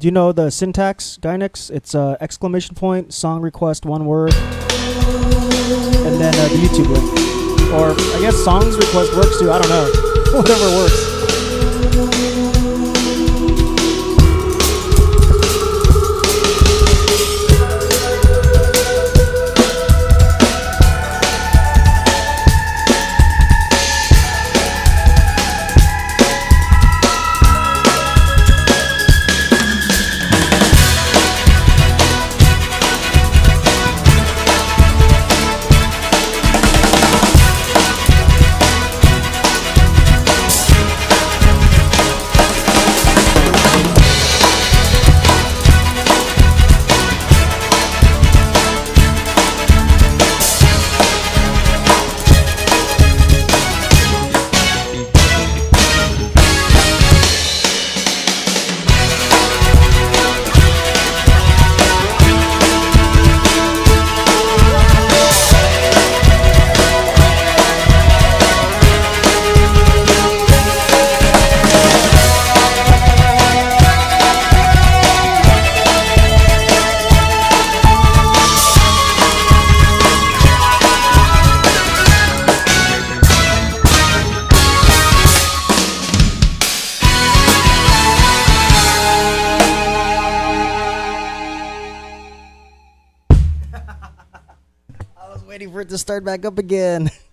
Do you know the syntax, Dynix? It's uh, exclamation point, song request, one word, and then uh, the YouTube link. Or I guess songs request works too. I don't know. Whatever works. Waiting for it to start back up again.